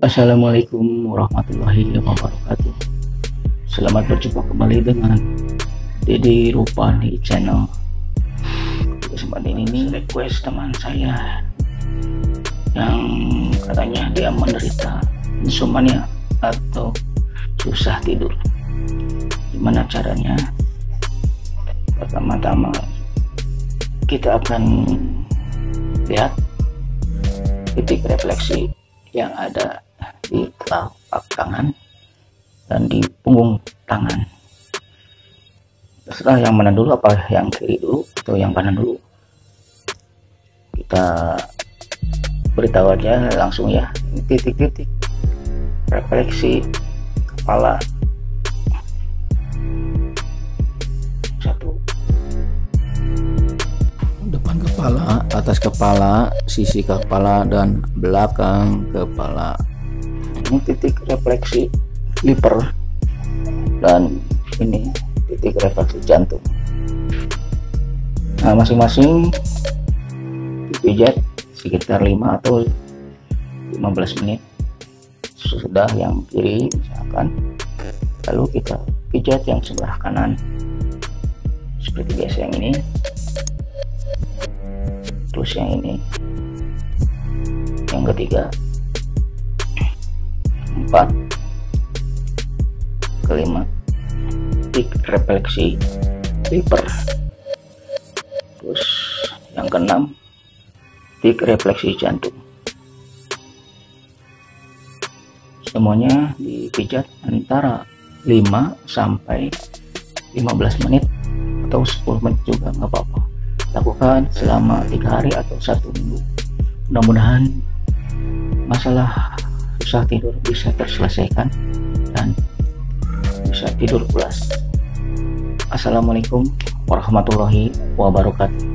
Assalamualaikum warahmatullahi wabarakatuh. Selamat berjumpa kembali dengan Dede Rupani channel. Kesempatan ini request teman saya Yang katanya dia menderita insomnia atau susah tidur. Gimana caranya? Pertama-tama kita akan lihat titik refleksi yang ada di telapak tangan dan di punggung tangan. Terserah yang mana dulu apa yang kiri dulu atau yang kanan dulu. Kita beritahu aja langsung ya. Titik-titik refleksi kepala. Kepala, atas kepala, sisi kepala, dan belakang kepala. Ini titik refleksi liver. Dan ini titik refleksi jantung. Nah, masing-masing dipijat sekitar 5 atau 15 menit sudah yang kiri misalkan. Lalu kita pijat yang sebelah kanan. Seperti biasa yang ini. Terus yang ini. Yang ketiga empat. Kelima. Refleksi. Paper. Terus yang keenam tik refleksi jantung. Semuanya dipijat antara 5 sampai 15 menit atau 10 menit juga nggak apa-apa. Lakukan selama tiga hari atau satu minggu. Mudah-mudahan masalah susah tidur bisa terselesaikan dan bisa tidur pulas. Assalamualaikum warahmatullahi wabarakatuh